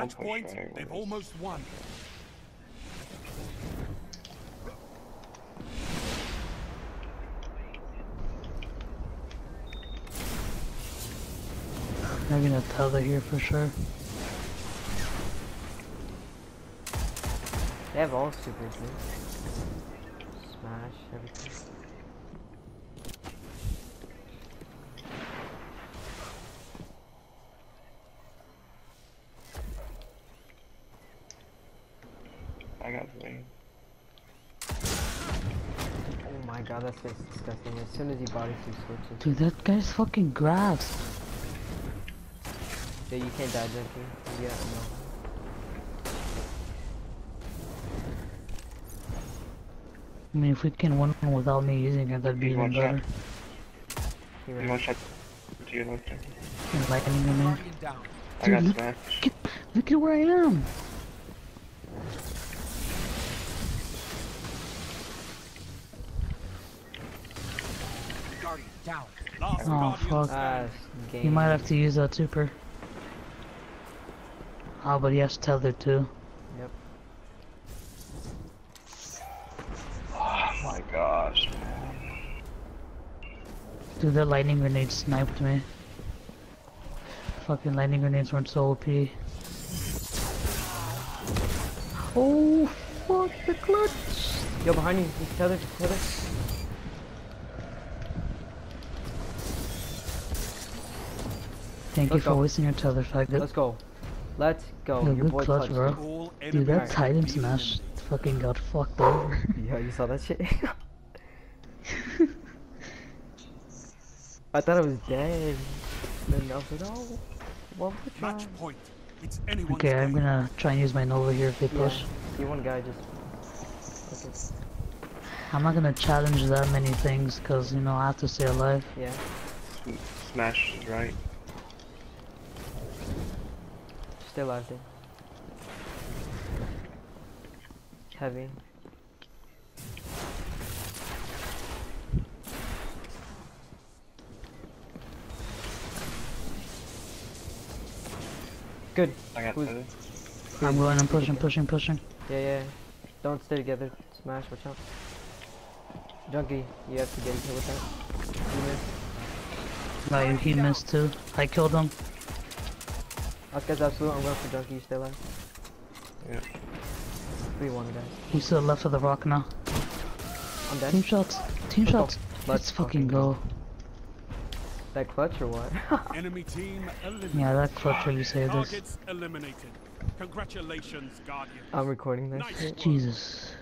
Match point, right they've almost won. They're gonna tether here for sure. They have all supers, dude. Smash, everything. I got three. Oh my god, that's just disgusting. As soon as he body suit switches. Dude, that guy's fucking grass. Yeah, you can't die, Junkie. Yeah, no. I mean, if we can one win without me using it, that'd be You even better. He You want shot to your left? And lightning in there. Guardian down. I got Dude, look- smash. Get, look at where I am. Oh, Guardian fuck. Standing. He might have to use that super. Oh, but he has tether too. Yep. Oh my gosh, man. Dude, that lightning grenade sniped me. Fucking lightning grenades weren't so OP. Oh, fuck the clutch. Yo, behind you. He's tethered. Tethered. Thank you Let's for go. wasting your tether, faggot. Let's go. Let's go. Yo, Your good boy clutch, clutched bro. Dude, that Titan smash fucking got fucked over. yeah, you saw that shit? I thought it was dead. Then I was like, oh, one more try. Match point. It's anyone's okay, I'm gonna try and use my Nova here if they Yeah. push. See one guy just. Okay. I'm not gonna challenge that many things because, you know, I have to stay alive. Yeah. Smash right. Stay alive, dude. Heavy. Good. I got Who's, I'm going, I'm pushing, pushing, pushing. Yeah, yeah. Don't stay together. Smash, watch out. Junkie, you have to get hit with that. You missed. Like, he missed too. I killed him. Oscar's absolute. I'm going for Junkie. You stay alive. Yeah. 3-1, guys. He's to the left of the rock now. I'm dead. Team shots. Team Let's go. shots. Let's fucking go. That clutch or what? Enemy team eliminated. Yeah, that clutch really saved us. Targets eliminated. Congratulations, Guardian. I'm recording this Nice shit. work. Jesus.